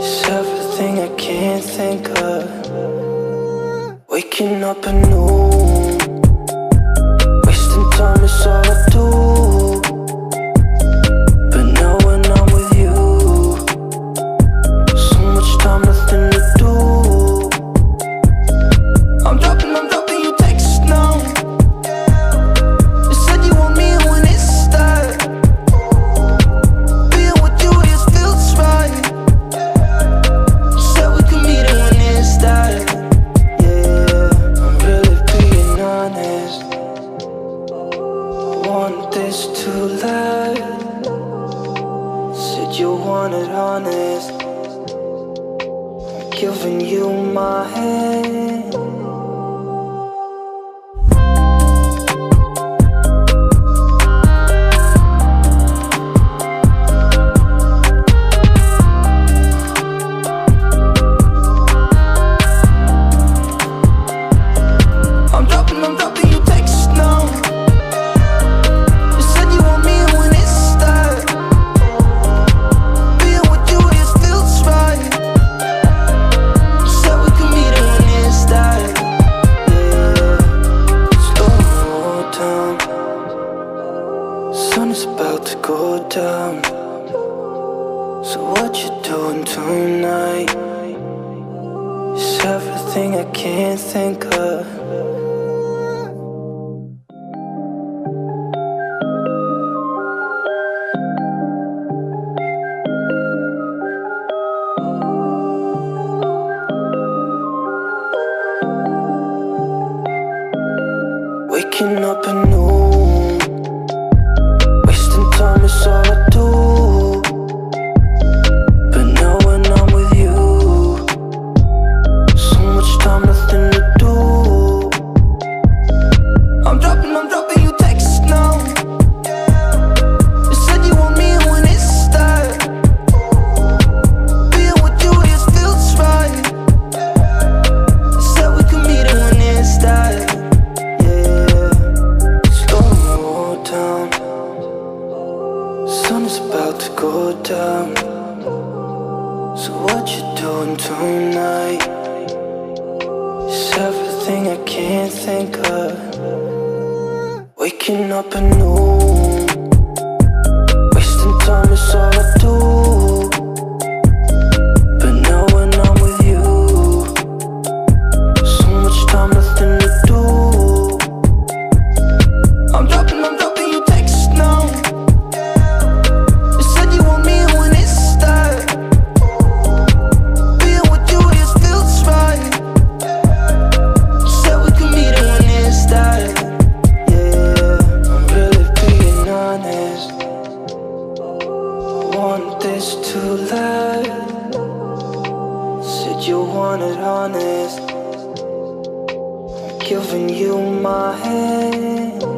It's everything I can't think of. Waking up alone, noon, wasting time is all I do. my head. sun's about to go down So what you doing tonight? It's everything I can't think of about to go down. So what you doing tonight? It's everything I can't think of. Waking up at noon. Wasting time is all I do. you wanted honest. Giving you my hand.